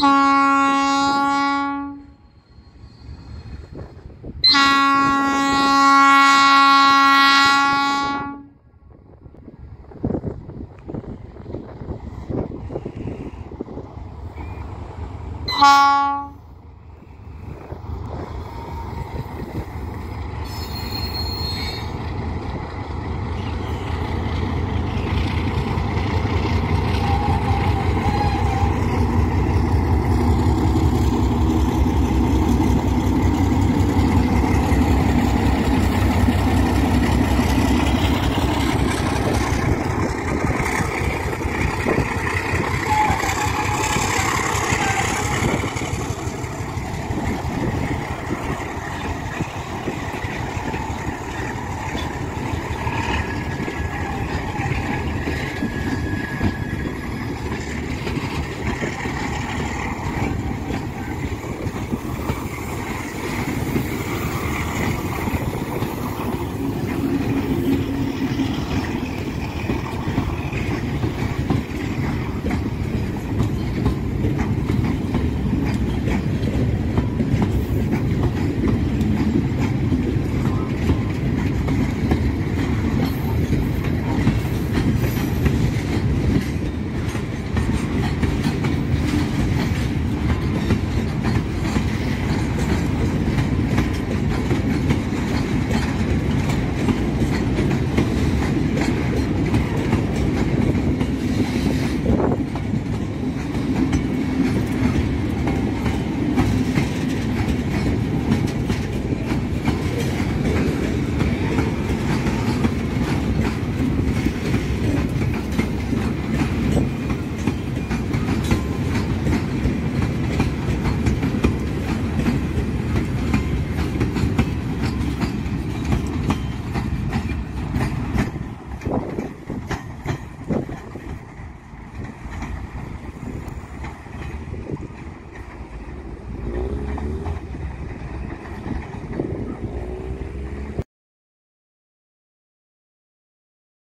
Bye.